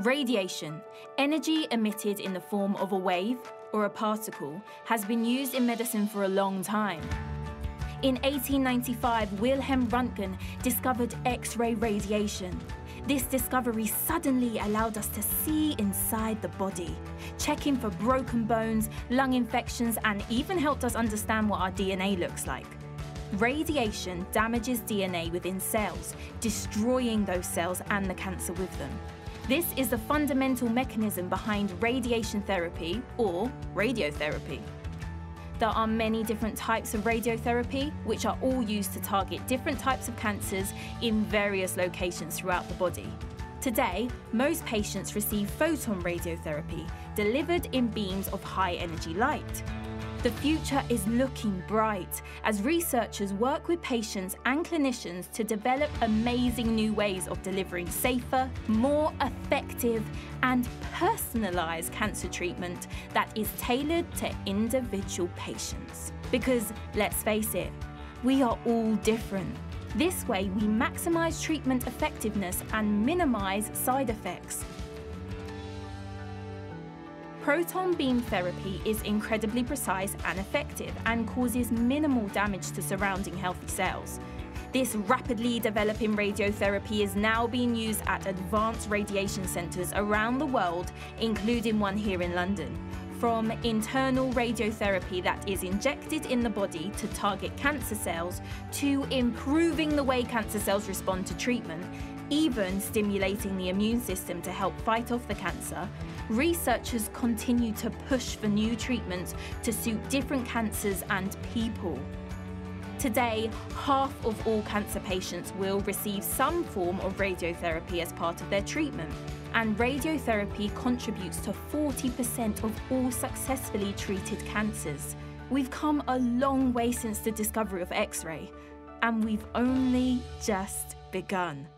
Radiation, energy emitted in the form of a wave or a particle, has been used in medicine for a long time. In 1895, Wilhelm Röntgen discovered X ray radiation. This discovery suddenly allowed us to see inside the body, checking for broken bones, lung infections, and even helped us understand what our DNA looks like. Radiation damages DNA within cells, destroying those cells and the cancer with them. This is the fundamental mechanism behind radiation therapy or radiotherapy. There are many different types of radiotherapy, which are all used to target different types of cancers in various locations throughout the body. Today, most patients receive photon radiotherapy, delivered in beams of high energy light. The future is looking bright as researchers work with patients and clinicians to develop amazing new ways of delivering safer, more effective, and personalised cancer treatment that is tailored to individual patients. Because let's face it, we are all different. This way, we maximise treatment effectiveness and minimise side effects. Proton beam therapy is incredibly precise and effective and causes minimal damage to surrounding healthy cells. This rapidly developing radiotherapy is now being used at advanced radiation centres around the world, including one here in London. From internal radiotherapy that is injected in the body to target cancer cells, to improving the way cancer cells respond to treatment, even stimulating the immune system to help fight off the cancer, researchers continue to push for new treatments to suit different cancers and people. Today, half of all cancer patients will receive some form of radiotherapy as part of their treatment, and radiotherapy contributes to 40% of all successfully treated cancers. We've come a long way since the discovery of X ray, and we've only just begun.